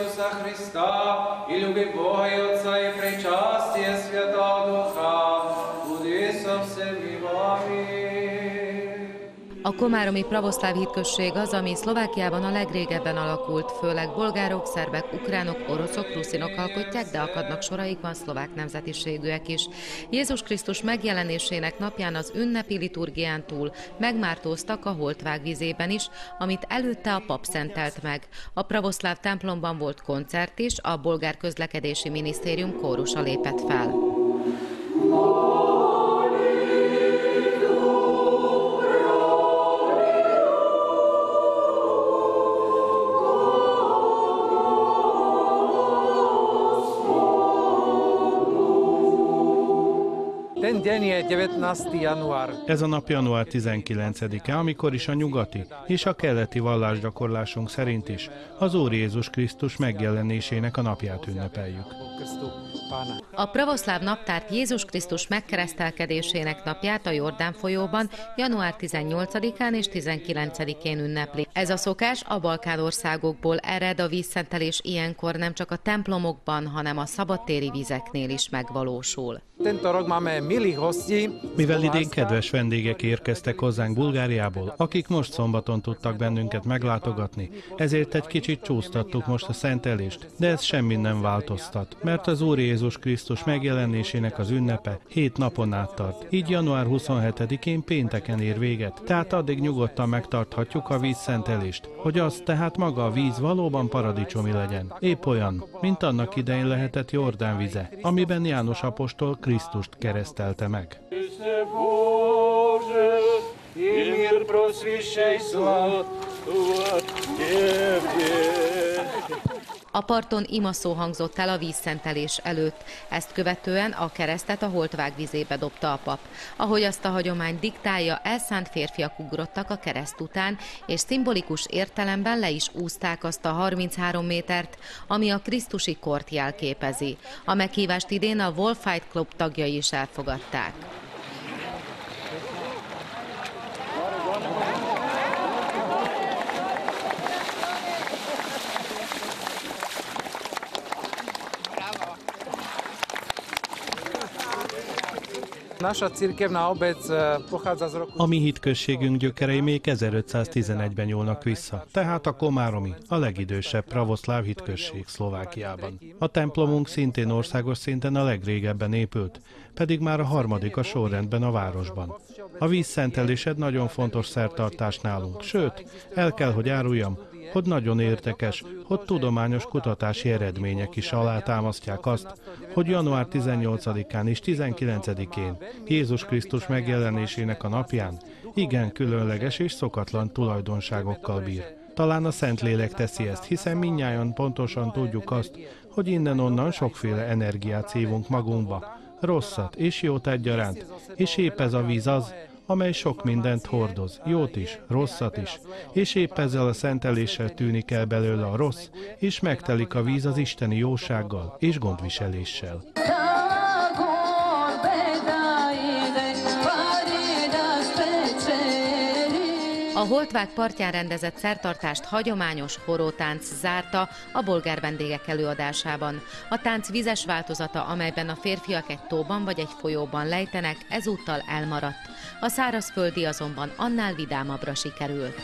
Ісуса Христа, і люби Бога і Отця, і причастя Святого Духа. A komáromi pravoszláv hitközség az, ami Szlovákiában a legrégebben alakult, főleg bolgárok, szerbek, ukránok, oroszok, ruszinok alkotják, de akadnak soraikban szlovák nemzetiségűek is. Jézus Krisztus megjelenésének napján az ünnepi liturgián túl megmártóztak a holtvág vizében is, amit előtte a pap szentelt meg. A pravoszláv templomban volt koncert is, a bolgár közlekedési minisztérium kórusa lépett fel. Ez a nap január 19-e, amikor is a nyugati és a keleti vallásgyakorlásunk szerint is az Úr Jézus Krisztus megjelenésének a napját ünnepeljük. A pravoszláv naptárt Jézus Krisztus megkeresztelkedésének napját a Jordán folyóban január 18-án és 19-én ünnepli. Ez a szokás a Balkán országokból ered a vízszentelés ilyenkor nem csak a templomokban, hanem a szabadtéri vizeknél is megvalósul. Tento rok máme milých hostí. Mivel idén kedves vendégek érkeztek hozzánk Bulgáriából, akik most szombaton tudtak bennünket meglátogatni, ezért egy kicsit csúsztattuk most a szentelést, de ez semmi nem változtat, mert az Úr Jézus Krisztus megjelenésének az ünnepe hét napon át tart, így január 27-én pénteken ér véget, tehát addig nyugodtan megtarthatjuk a vízszentelést, hogy az tehát maga a víz valóban paradicsomi legyen, épp olyan, mint annak idején lehetett Jordán vize, amiben János apostol Krisztust keresztelte meg. Христе Боже, и мир просвещай славу Тебе. a parton imaszó hangzott el a vízszentelés előtt. Ezt követően a keresztet a holtvág vizébe dobta a pap. Ahogy azt a hagyomány diktálja, elszánt férfiak ugrottak a kereszt után, és szimbolikus értelemben le is úzták azt a 33 métert, ami a krisztusi kort jelképezi. A meghívást idén a Wolf Club tagjai is elfogadták. A mi hitközségünk gyökerei még 1511-ben nyúlnak vissza, tehát a Komáromi, a legidősebb pravoszláv hitközség Szlovákiában. A templomunk szintén országos szinten a legrégebben épült, pedig már a harmadik a sorrendben a városban. A vízszentelésed nagyon fontos szertartás nálunk, sőt, el kell, hogy áruljam, hogy nagyon értekes, hogy tudományos kutatási eredmények is alátámasztják azt, hogy január 18-án és 19-én Jézus Krisztus megjelenésének a napján igen különleges és szokatlan tulajdonságokkal bír. Talán a Szentlélek teszi ezt, hiszen minnyáján pontosan tudjuk azt, hogy innen-onnan sokféle energiát szívunk magunkba, rosszat és jót egyaránt, és épp ez a víz az, amely sok mindent hordoz, jót is, rosszat is, és épp ezzel a szenteléssel tűnik el belőle a rossz, és megtelik a víz az isteni jósággal és gondviseléssel. A Holtvág partján rendezett szertartást hagyományos horótánc zárta a bolgár vendégek előadásában. A tánc vizes változata, amelyben a férfiak egy tóban vagy egy folyóban lejtenek, ezúttal elmaradt. A szárazföldi azonban annál vidámabbra sikerült.